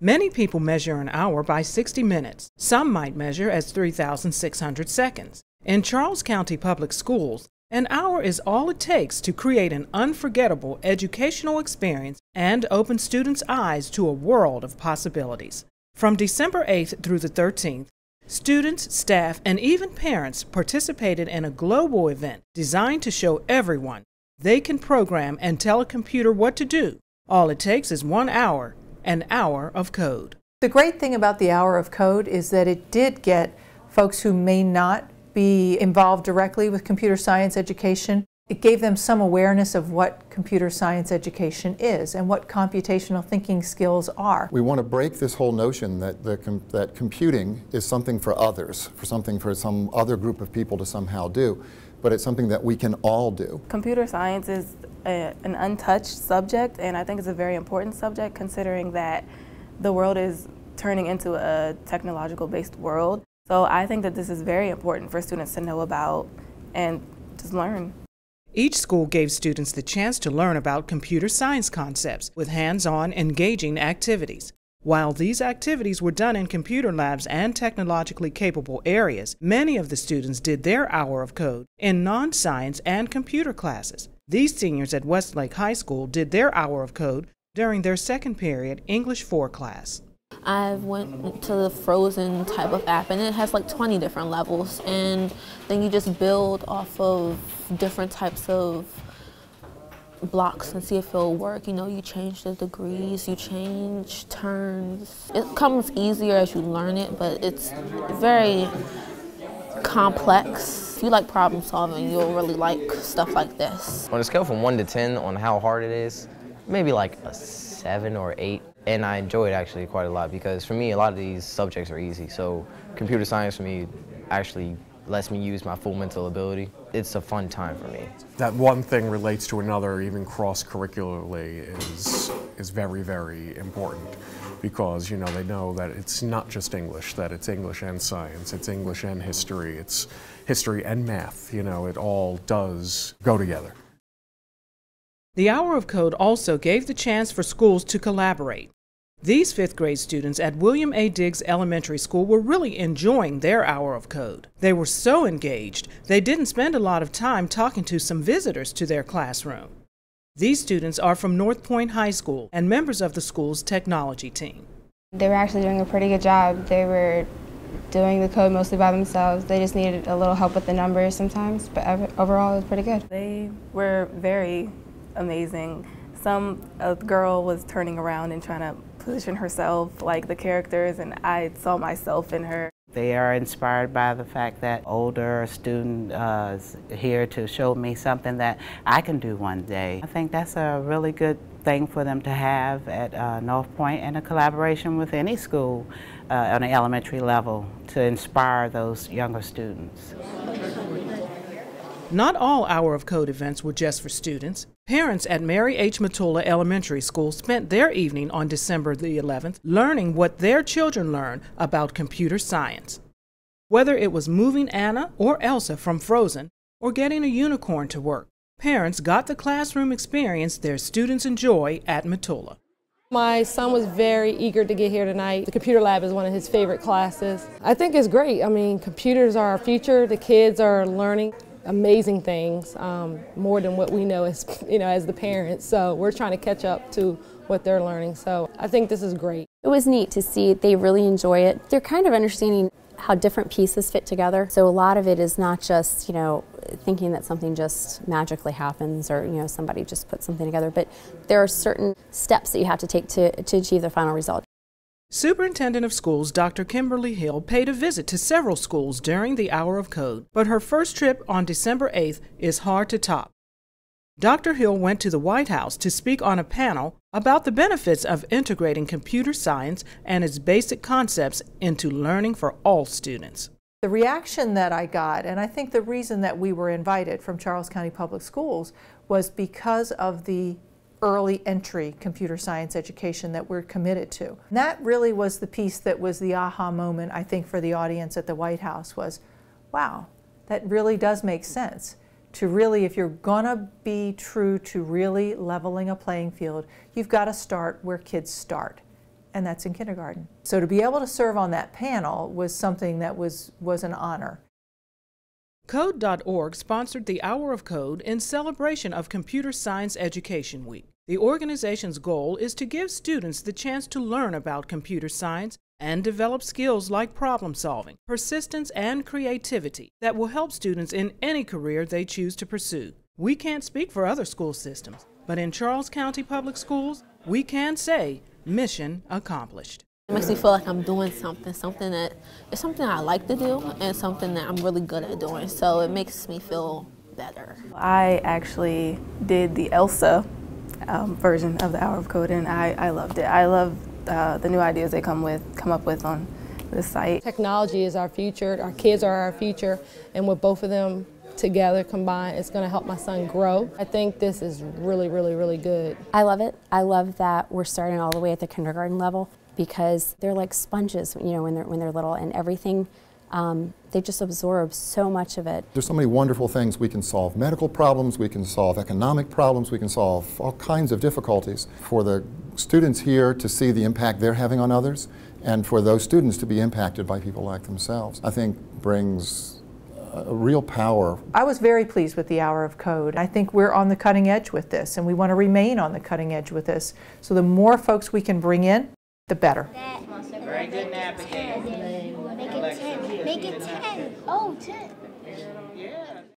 Many people measure an hour by 60 minutes. Some might measure as 3,600 seconds. In Charles County Public Schools, an hour is all it takes to create an unforgettable educational experience and open students' eyes to a world of possibilities. From December 8th through the 13th, students, staff, and even parents participated in a global event designed to show everyone they can program and tell a computer what to do. All it takes is one hour, an hour of code. The great thing about the hour of code is that it did get folks who may not be involved directly with computer science education. It gave them some awareness of what computer science education is and what computational thinking skills are. We want to break this whole notion that, the, that computing is something for others, for something for some other group of people to somehow do, but it's something that we can all do. Computer science is a, an untouched subject, and I think it's a very important subject considering that the world is turning into a technological based world. So I think that this is very important for students to know about and just learn. Each school gave students the chance to learn about computer science concepts with hands on, engaging activities. While these activities were done in computer labs and technologically capable areas, many of the students did their hour of code in non science and computer classes. These seniors at Westlake High School did their hour of code during their second period English 4 class. I went to the Frozen type of app and it has like 20 different levels and then you just build off of different types of blocks and see if it'll work. You know, you change the degrees, you change turns. It comes easier as you learn it, but it's very complex. If you like problem solving, you'll really like stuff like this. On a scale from 1 to 10 on how hard it is, maybe like a 7 or 8. And I enjoy it actually quite a lot because for me, a lot of these subjects are easy. So computer science for me actually lets me use my full mental ability. It's a fun time for me. That one thing relates to another, even cross-curricularly, is, is very, very important because, you know, they know that it's not just English, that it's English and science, it's English and history, it's history and math, you know, it all does go together. The Hour of Code also gave the chance for schools to collaborate. These fifth grade students at William A. Diggs Elementary School were really enjoying their hour of code. They were so engaged, they didn't spend a lot of time talking to some visitors to their classroom. These students are from North Point High School and members of the school's technology team. They were actually doing a pretty good job. They were doing the code mostly by themselves. They just needed a little help with the numbers sometimes, but overall it was pretty good. They were very amazing. Some a girl was turning around and trying to position herself like the characters, and I saw myself in her. They are inspired by the fact that older student uh, is here to show me something that I can do one day. I think that's a really good thing for them to have at uh, North Point and a collaboration with any school uh, on an elementary level to inspire those younger students. Not all Hour of Code events were just for students. Parents at Mary H. Matula Elementary School spent their evening on December the 11th learning what their children learned about computer science. Whether it was moving Anna or Elsa from Frozen or getting a unicorn to work, parents got the classroom experience their students enjoy at Matula. My son was very eager to get here tonight. The computer lab is one of his favorite classes. I think it's great. I mean, computers are our future. The kids are learning amazing things, um, more than what we know as, you know, as the parents. So we're trying to catch up to what they're learning. So I think this is great. It was neat to see they really enjoy it. They're kind of understanding how different pieces fit together. So a lot of it is not just, you know, thinking that something just magically happens or, you know, somebody just puts something together, but there are certain steps that you have to take to, to achieve the final result. Superintendent of Schools Dr. Kimberly Hill paid a visit to several schools during the Hour of Code, but her first trip on December 8th is hard to top. Dr. Hill went to the White House to speak on a panel about the benefits of integrating computer science and its basic concepts into learning for all students. The reaction that I got, and I think the reason that we were invited from Charles County Public Schools, was because of the early entry computer science education that we're committed to. And that really was the piece that was the aha moment, I think, for the audience at the White House was, wow, that really does make sense. To really, if you're gonna be true to really leveling a playing field, you've got to start where kids start. and that's in kindergarten. So to be able to serve on that panel was something that was, was an honor. Code.org sponsored the Hour of Code in celebration of Computer Science Education Week. The organization's goal is to give students the chance to learn about computer science and develop skills like problem solving, persistence, and creativity that will help students in any career they choose to pursue. We can't speak for other school systems, but in Charles County Public Schools, we can say mission accomplished. It makes me feel like I'm doing something, something that is something I like to do and something that I'm really good at doing. So it makes me feel better. I actually did the ELSA um, version of the Hour of Code, and I, I loved it. I love uh, the new ideas they come with, come up with on the site. Technology is our future. Our kids are our future, and with both of them together combined, it's going to help my son grow. I think this is really, really, really good. I love it. I love that we're starting all the way at the kindergarten level because they're like sponges, you know, when they're when they're little, and everything. Um, they just absorb so much of it. There's so many wonderful things. We can solve medical problems, we can solve economic problems, we can solve all kinds of difficulties. For the students here to see the impact they're having on others, and for those students to be impacted by people like themselves, I think brings a real power. I was very pleased with the Hour of Code. I think we're on the cutting edge with this, and we want to remain on the cutting edge with this. So the more folks we can bring in, the better. Very good nap. Make it 10. Make it 10. Oh, 10.